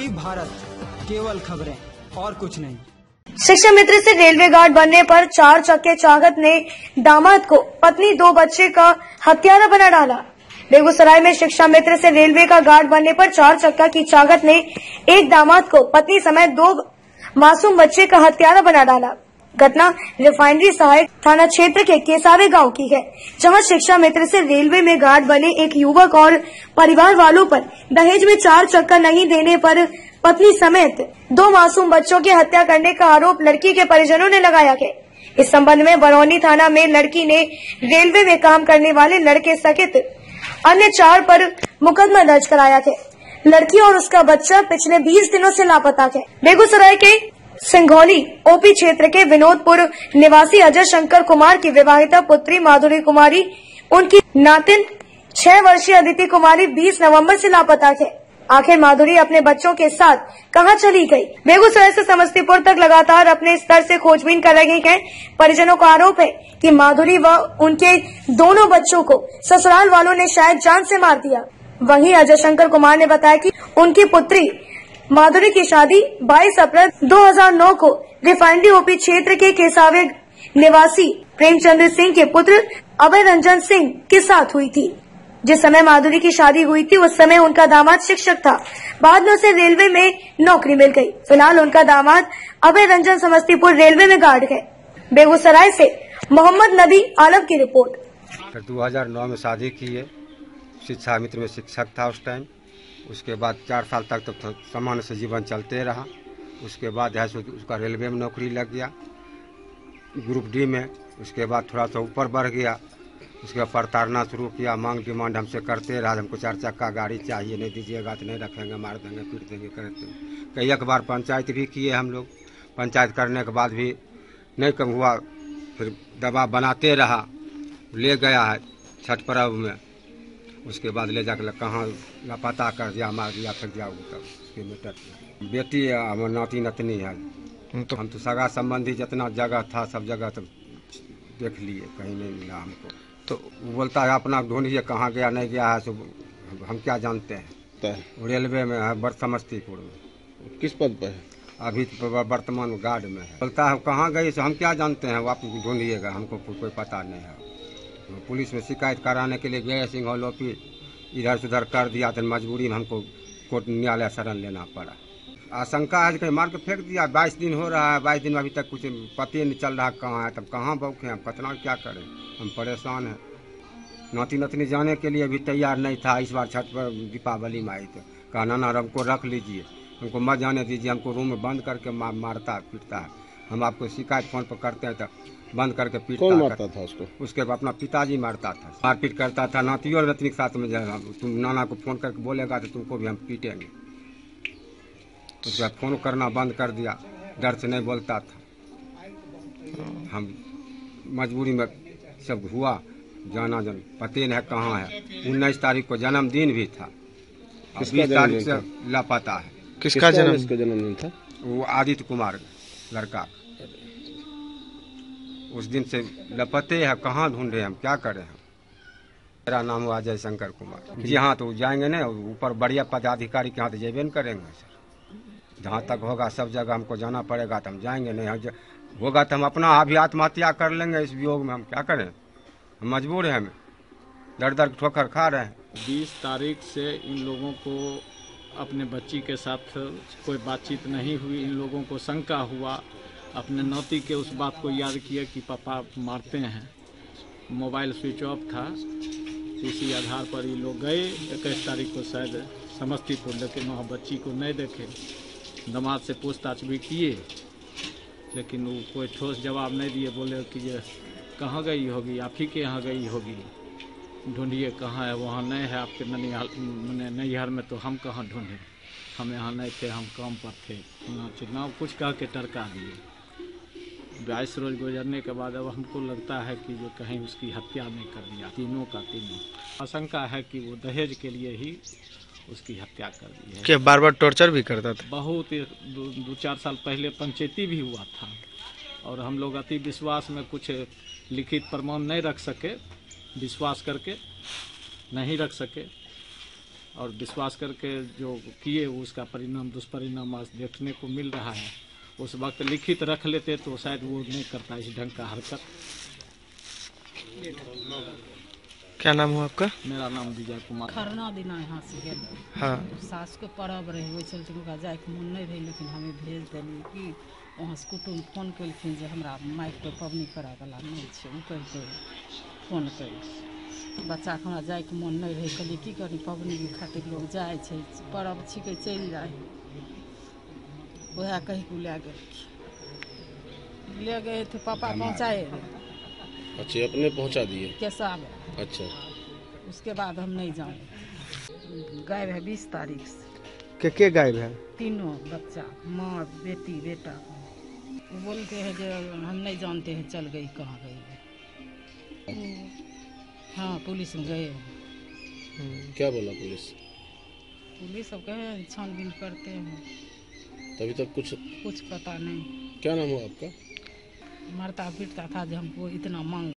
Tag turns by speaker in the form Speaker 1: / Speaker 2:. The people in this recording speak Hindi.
Speaker 1: यूपी भारत, केवल खबरें और कुछ नहीं।
Speaker 2: शिक्षा मित्र से रेलवे गार्ड बनने पर चार चक्के चागत ने दामाद को पत्नी, दो बच्चे का हत्यारा बना डाला। बेगूसराय में शिक्षा मित्र से रेलवे का गार्ड बनने पर चार चक्का की चागत ने एक दामाद को पत्नी समेत दो मासूम बच्चे का हत्यारा बना डाला। घटना रिफाइनरी सहायक थाना क्षेत्र के केसावे गाँव की है, जहाँ शिक्षा मित्र से रेलवे में गार्ड बने एक युवक और परिवार वालों पर दहेज में चार चक्का नहीं देने पर पत्नी समेत दो मासूम बच्चों की हत्या करने का आरोप लड़की के परिजनों ने लगाया है। इस संबंध में बरौनी थाना में लड़की ने रेलवे में काम करने वाले लड़के सहित अन्य चार पर मुकदमा दर्ज कराया है। लड़की और उसका बच्चा पिछले 20 दिनों से लापता है। बेगूसराय के सिंघौली, ओपी क्षेत्र के विनोदपुर, निवासी अजय शंकर कुमार की विवाहिता पुत्री माधुरी कुमारी, उनकी नातिन, छह वर्षीय अदिति कुमारी 20 नवंबर से लापता थे आखिर माधुरी अपने बच्चों के साथ कहाँ चली गई? बेगूसराय से समस्तीपुर तक लगातार अपने स्तर से खोजबीन कर रही हैं। परिजनों का आरोप है कि माधुरी व उनके दोनों बच्चों को ससुराल वालों ने शायद जान से मार दिया वहीं अजय शंकर कुमार ने बताया कि उनकी पुत्री माधुरी की शादी 22 अप्रैल 2009 को रिफाइनरी ओपी क्षेत्र के केसावे निवासी प्रेमचंद्र सिंह के पुत्र अभय रंजन सिंह के साथ हुई थी। जिस समय माधुरी की शादी हुई थी, उस समय उनका दामाद शिक्षक था। बाद में उसे रेलवे में नौकरी मिल गई। फ़िलहाल उनका दामाद अभय रंजन समस्तीपुर रेलवे में गार्ड है। बेगूसराय से मोहम्मद नबी आलम की रिपोर्ट।
Speaker 3: फिर 2009 में शादी की है। शिक्षा मित्र में शिक्षक था उस टाइम उसके बाद चार साल तक तो सामान्य से जीवन चलते रहा। उसके बाद है सो उसका रेलवे में नौकरी लग गया। ग्रुप डी में उसके बाद थोड़ा सा ऊपर बढ़ गया। उसके बाद प्रताड़ना शुरू किया। मांग डिमांड हमसे करते रहा। हमको चार चक्का गाड़ी चाहिए, नहीं दीजिएगा तो नहीं रखेंगे, मार देंगे, पीट देंगे करते कई एक बार पंचायत भी किए हम लोग। पंचायत करने के बाद भी नहीं कम हुआ, फिर दबाव बनाते रहा। ले गया है छठ पर्व में। उसके बाद ले जाकर कहाँ लापता कर दिया मार दिया फिर जाओ तब उसके मीटर बेटी है, हमर नाती नतनी है।
Speaker 4: तो
Speaker 3: हम तो सगा संबंधी जितना जगह था सब जगह तो देख लिए कहीं नहीं मिला हमको।
Speaker 4: तो
Speaker 3: वो बोलता है अपना ढूंढिए कहाँ गया नहीं गया है सो हम क्या जानते हैं? रेलवे में है बर समस्तीपुर में।
Speaker 4: किस पद पर है?
Speaker 3: अभी तो वर्तमान गार्ड में है। बोलता है कहाँ गई सो हम क्या जानते हैं? वो आप ढूंढिएगा हमको कोई पता नहीं है। पुलिस में शिकायत कराने के लिए गए सिंघौल ओपी इधर से उधर कर दिया तो मजबूरी में हमको कोर्ट न्यायालय शरण लेना पड़ा। आशंका है कहीं मार के फेंक दिया। बाईस दिन हो रहा है, बाईस दिन में अभी तक कुछ पते नहीं चल रहा कहाँ है, तब कहाँ भौके हम कतना क्या करें? हम परेशान हैं। नाती नतनी जाने के लिए भी तैयार नहीं था, इस बार छठ पर दीपावली में आई तो। कहा नाना हमको रख लीजिए। हमको मत जाने दीजिए, हमको रूम में बंद करके मारता पीटता है। हम आपको शिकायत फ़ोन पर करते हैं तो बंद करके पीटता
Speaker 4: कौन। मारता था उसको?
Speaker 3: उसके बाद अपना पिताजी मारता था। मारपीट करता था। नातियों और नतनी के साथ में जाएगा तुम नाना को फ़ोन करके बोलेगा तो तुमको भी हम पीटेंगे। उसके बाद फ़ोन करना बंद कर दिया। डर से नहीं बोलता था। हम मजबूरी में सब हुआ। जाना जन। पते नहीं है कहाँ है। उन्नीस तारीख को जन्मदिन भी था। बीस तारीख से लापता है।
Speaker 4: किसका
Speaker 5: किसका जन्म?
Speaker 4: जन्मदिन था?
Speaker 3: वो आदित्य कुमार लड़का। उस दिन से लपते है, कहाँ ढूंढे हम, क्या करें हम? मेरा नाम हुआ अजय शंकर कुमार। जी हाँ तो जाएँगे ना, ऊपर बढ़िया पदाधिकारी के हाथ जेबे न करेंगे, सर। जहाँ तक होगा, सब जगह हमको जाना पड़ेगा तो हम जाएँगे नहीं हम होगा तो हम अपना अभी आत्महत्या कर लेंगे इस वियोग में, हम क्या करें? हम मजबूर हैं, हमें दर दर ठोकर खा रहे हैं।
Speaker 6: बीस तारीख से इन लोगों को अपने बच्ची के साथ कोई बातचीत नहीं हुई, इन लोगों को शंका हुआ अपने नाती के उस बात को याद किया कि पापा मारते हैं। मोबाइल स्विच ऑफ़ था। इसी आधार पर ये लोग गए। इक्कीस तारीख को शायद समस्तीपुर, लेकिन वहाँ बच्ची को नहीं देखे। दामाद से पूछताछ भी किए, लेकिन वो कोई ठोस जवाब नहीं दिए। बोले कि ये कहाँ गई होगी? आप ही के यहाँ गई होगी। ढूंढिए कहाँ है? वहाँ नहीं है आपके ननिहाल, मैंने नैहर में तो हम कहाँ ढूंढे? हम यहाँ नहीं थे, हम काम पर थे। ना चिल्ला कुछ कह के टरका दिए। बाईस रोज गुजरने के बाद अब हमको लगता है कि जो कहीं उसकी हत्या नहीं कर दिया तीनों का तीनों। आशंका है कि वो दहेज के लिए ही उसकी हत्या कर दी है।
Speaker 5: क्या बार बार टॉर्चर भी करता था?
Speaker 6: बहुत दो, दो चार साल पहले पंचायती भी हुआ था। और हम लोग अति विश्वास में कुछ लिखित प्रमाण नहीं रख सके विश्वास करके नहीं रख सके। और विश्वास करके जो किए उसका परिणाम दुष्परिणाम आज देखने को मिल रहा है। उस वक्त लिखित रख लेते तो शायद वो नहीं करता इस ढंग का हरकत।
Speaker 5: क्या नाम हुआ आपका?
Speaker 6: मेरा नाम विजय कुमार।
Speaker 4: खरना दिना यहाँ से गेल
Speaker 5: हाँ।
Speaker 4: सास के परब रहे ओहि चलते हुनका जायके मोन नहीं रहे लेकिन हमें भेज देलियै कि वहाँ से कुटुम्ब फ़ोन केलखिन जे हमरा माइक पर पबनी करय वाला नहीं छै ओ कहिके फ़ोन कयलखिन बच्चाके हमरा जायके मोन नहीं रहे कहलियै की करी पबनी खातिर लोग जाइ छै परब छिकै चलि जाइ उएह कहि कऽ लए गेलखिन ले गए थे पापा पहुँचाए
Speaker 7: अच्छा अपने पहुँचा दिए
Speaker 4: कैसा में
Speaker 7: अच्छा।
Speaker 4: उसके बाद हम नहीं जाए गायब है बीस तारीख से।
Speaker 5: के के गायब है?
Speaker 4: तीनों बच्चा माँ बेटी बेटा। वो बोलते हैं जो हम नहीं जानते हैं चल गई कहाँ गई है। हाँ पुलिस में गए
Speaker 7: क्या बोला पुलिस?
Speaker 4: पुलिस सब कहे छानबीन करते हैं।
Speaker 7: तभी तक कुछ
Speaker 4: कुछ पता नहीं।
Speaker 7: क्या नाम हुआ आपका?
Speaker 4: मरता पीटता था जो हमको इतना मांग